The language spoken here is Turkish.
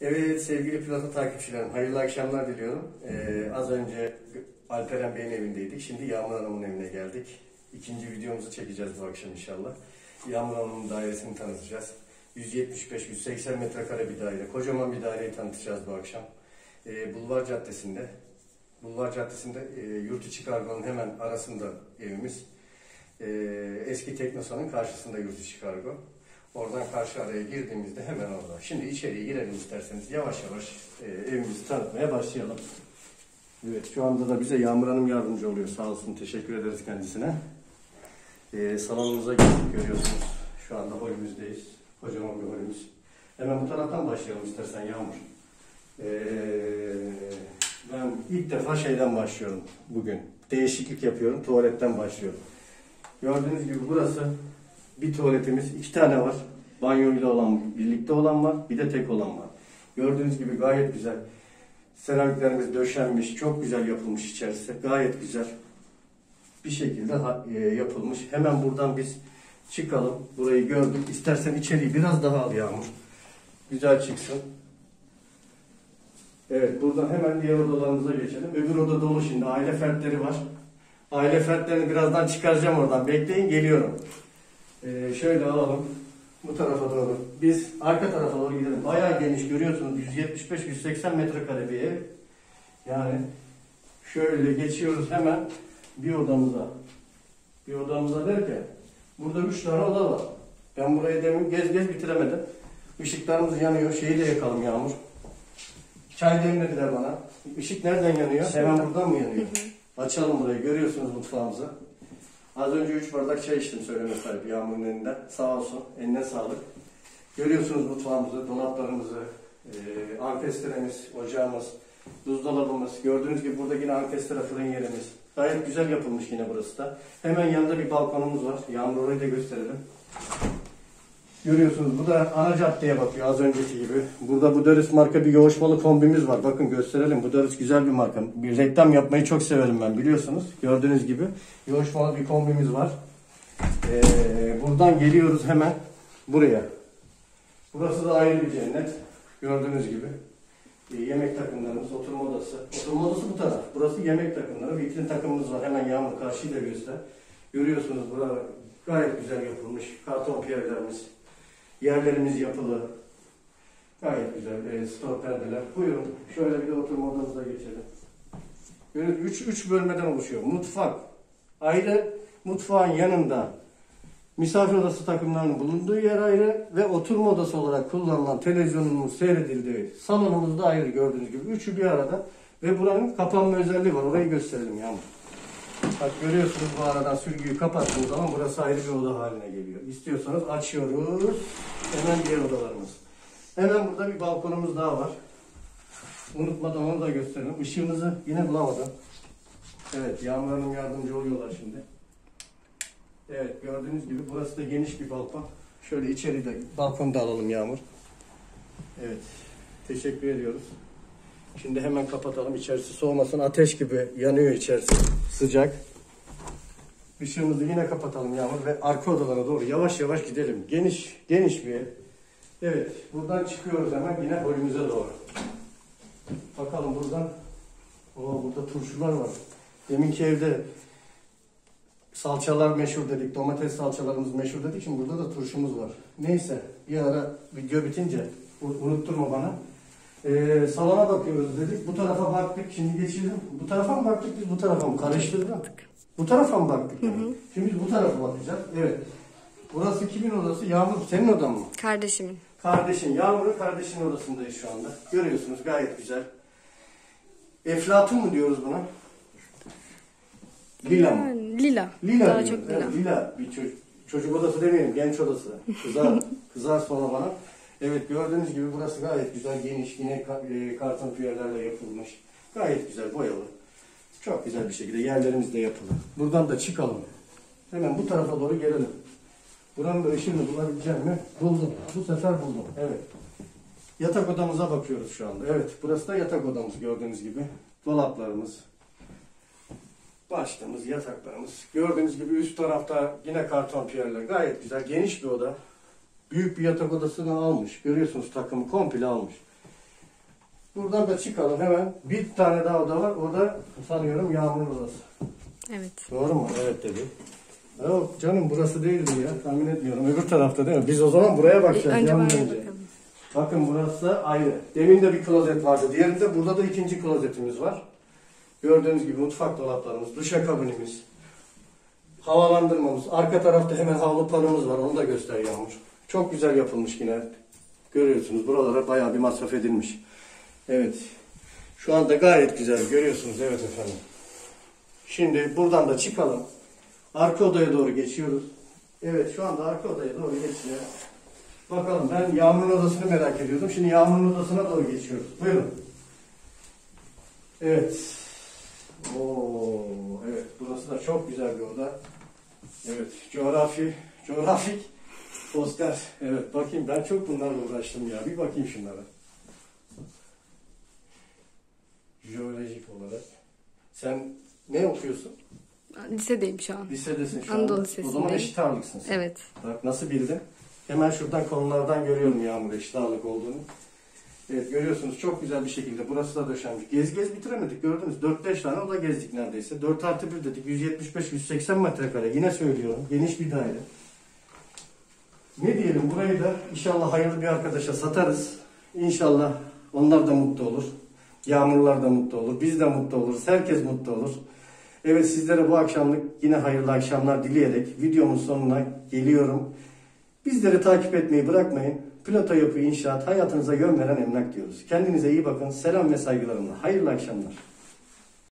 Evet sevgili Plato takipçilerim, hayırlı akşamlar diliyorum. Ee, az önce Alperen Bey'in evindeydik, şimdi Yağmur Hanım'ın evine geldik. İkinci videomuzu çekeceğiz bu akşam inşallah. Yağmur Hanım'ın dairesini tanıtacağız. 175-180 metrekare bir daire, kocaman bir daireyi tanıtacağız bu akşam. Ee, Bulvar Caddesi'nde, Bulvar Caddesi'nde e, yurt içi kargonun hemen arasında evimiz. Ee, eski Teknosa'nın karşısında yurt içi kargo. Oradan karşı araya girdiğimizde hemen orada. Şimdi içeriye girelim isterseniz. Yavaş yavaş e, evimizi tanıtmaya başlayalım. Evet şu anda da bize Yağmur Hanım yardımcı oluyor. Sağ olsun. Teşekkür ederiz kendisine. E, salonumuza geldik görüyorsunuz. Şu anda holümüzdeyiz. Kocaman bir holümüz. Hemen bu taraftan başlayalım istersen Yağmur. E, ben ilk defa şeyden başlıyorum bugün. Değişiklik yapıyorum. Tuvaletten başlıyorum. Gördüğünüz gibi burası bir tuvaletimiz, iki tane var. Banyoyla olan, birlikte olan var, bir de tek olan var. Gördüğünüz gibi gayet güzel. Seramiklerimiz döşenmiş, çok güzel yapılmış içerisi. Gayet güzel bir şekilde e, yapılmış. Hemen buradan biz çıkalım. Burayı gördük. İstersen içeriği biraz daha al Yağmur. Güzel çıksın. Evet, buradan hemen diğer odalarımıza geçelim. Öbür oda dolu şimdi. Aile fertleri var. Aile fertlerini birazdan çıkaracağım oradan. Bekleyin, geliyorum. Ee, şöyle alalım. Bu tarafa doğru. Biz arka tarafa doğru gidelim. Bayağı geniş görüyorsunuz. 175-180 metrekare bir ev. Yani şöyle geçiyoruz hemen bir odamıza. Bir odamıza derken burada üç tane oda var. Ben burayı demin gez gez bitiremedim. Işıklarımız yanıyor. Şeyi de yakalım Yağmur. Çay demlediler bana. Işık nereden yanıyor? Hemen buradan mı yanıyor? Açalım burayı. Görüyorsunuz mutfağımızı. Az önce 3 bardak çay içtim söyleme sahip Yağmur'un elinden. Sağ olsun. Eline sağlık. Görüyorsunuz mutfağımızı, dolaplarımızı, e, ankestremiz, ocağımız, buzdolabımız. Gördüğünüz gibi burada yine ankestre fırın yerimiz. Gayet güzel yapılmış yine burası da. Hemen yanında bir balkonumuz var. Yağmur orayı da gösterelim. Görüyorsunuz bu da ana caddeye bakıyor az önceki gibi. Burada bu Dörüs marka bir yoğuşmalı kombimiz var. Bakın gösterelim. Bu Dörüs güzel bir marka. Bir reklam yapmayı çok severim ben biliyorsunuz. Gördüğünüz gibi yoğuşmalı bir kombimiz var. Ee, buradan geliyoruz hemen buraya. Burası da ayrı bir cennet. Gördüğünüz gibi. Ee, yemek takımlarımız, oturma odası. Oturma odası bu taraf. Burası yemek takımları. Vitrin takımımız var. Hemen yağmur karşıyı da göster. Görüyorsunuz burada gayet güzel yapılmış. Karton piyelerimiz. Yerlerimiz yapılı. Gayet güzel. E, stor perdeler. Buyurun. Şöyle bir de oturma odamıza geçelim. Böyle üç, üç bölmeden oluşuyor. Mutfak. Ayrı mutfağın yanında misafir odası takımlarının bulunduğu yer ayrı ve oturma odası olarak kullanılan televizyonumuz seyredildiği salonumuz da ayrı gördüğünüz gibi. Üçü bir arada ve buranın kapanma özelliği var. Orayı gösterelim Yağmur. Bak görüyorsunuz bu aradan sürgüyü kapattığımız zaman burası ayrı bir oda haline geliyor. İstiyorsanız açıyoruz. Hemen diğer odalarımız. Hemen burada bir balkonumuz daha var. Unutmadan onu da gösterelim. Işığımızı yine bulamadım. Evet Yağmur Hanım yardımcı oluyorlar şimdi. Evet gördüğünüz gibi burası da geniş bir balkon. Şöyle içeride balkonu da alalım Yağmur. Evet teşekkür ediyoruz. Şimdi hemen kapatalım içerisi soğumasın. Ateş gibi yanıyor içerisi. Sıcak. Işığımızı yine kapatalım Yağmur ve arka odalara doğru yavaş yavaş gidelim. Geniş, geniş bir ev. Evet, buradan çıkıyoruz hemen yine holümüze doğru. Bakalım buradan. Oo, burada turşular var. Deminki evde salçalar meşhur dedik. Domates salçalarımız meşhur dedik. Şimdi burada da turşumuz var. Neyse bir ara video bitince unutturma bana. Ee, salona bakıyoruz dedik. Bu tarafa baktık. Şimdi geçelim. Bu tarafa mı baktık biz bu tarafa mı? Karıştırdım. Bu tarafa mı baktık? Şimdi biz bu tarafa bakacağız. Evet. Burası kimin odası? Yağmur senin odan mı? Kardeşimin. Kardeşin, Yağmur'un kardeşinin odasındayız şu anda. Görüyorsunuz gayet güzel. Eflatun mu diyoruz buna? Lila mı? Lila. Lila Daha diyoruz. çok lila. Evet, lila bir çocuk, çocuk odası demeyelim, genç odası. Kızar, kızar sonra bana. Evet gördüğünüz gibi burası gayet güzel, geniş, yine e, karton piyerlerle yapılmış. Gayet güzel, boyalı. Çok güzel bir şekilde yerlerimiz de yapılı. Buradan da çıkalım. Hemen bu tarafa doğru gelelim. Buranın da ışığını bulabileceğim mi? Buldum. Bu sefer buldum. Evet. Yatak odamıza bakıyoruz şu anda. Evet, burası da yatak odamız gördüğünüz gibi. Dolaplarımız, başlığımız, yataklarımız. Gördüğünüz gibi üst tarafta yine karton piyerler. Gayet güzel, geniş bir oda. Büyük bir yatak odasını almış. Görüyorsunuz takımı komple almış. Buradan da çıkalım hemen. Bir tane daha oda var. O da sanıyorum Yağmur'un odası. Evet. Doğru mu? Evet dedi. Yok canım burası değildi ya. Tahmin etmiyorum. Öbür tarafta değil mi? Biz o zaman buraya bakacağız. Önce önce. bakalım. Bakın burası da aynı. Demin de bir klozet vardı. Diğerinde burada da ikinci klozetimiz var. Gördüğünüz gibi mutfak dolaplarımız, duşakabinimiz, havalandırmamız. Arka tarafta hemen havlu panomuz var. Onu da göster Yağmur. Çok güzel yapılmış yine. Görüyorsunuz buralara bayağı bir masraf edilmiş. Evet. Şu anda gayet güzel. Görüyorsunuz. Evet efendim. Şimdi buradan da çıkalım. Arka odaya doğru geçiyoruz. Evet şu anda arka odaya doğru geçiyor. Bakalım ben Yağmur'un odasını merak ediyordum. Şimdi Yağmur'un odasına doğru geçiyoruz. Buyurun. Evet. Oo, evet burası da çok güzel bir oda. Evet coğrafi, coğrafik poster. Evet bakayım ben çok bunlarla uğraştım ya. Bir bakayım şunlara. Jeolojik olarak. Sen ne okuyorsun? Lisedeyim şu an. Lisedesin şu Anadolu. O Lisesi'ndeyim. zaman eşit ağırlıksın sen. Evet. Bak nasıl bildin? Hemen şuradan konulardan görüyorum yağmur eşit ağırlık olduğunu. Evet görüyorsunuz çok güzel bir şekilde burası da döşenmiş. Gez gez bitiremedik gördünüz. 4-5 tane oda gezdik neredeyse. 4 artı 1 dedik. 175-180 metrekare. Yine söylüyorum. Geniş bir daire. Ne diyelim burayı da inşallah hayırlı bir arkadaşa satarız. İnşallah onlar da mutlu olur. Yağmurlar da mutlu olur. Biz de mutlu oluruz. Herkes mutlu olur. Evet sizlere bu akşamlık yine hayırlı akşamlar dileyerek videomun sonuna geliyorum. Bizleri takip etmeyi bırakmayın. Plato Yapı İnşaat hayatınıza yön veren emlak diyoruz. Kendinize iyi bakın. Selam ve saygılarımla. Hayırlı akşamlar.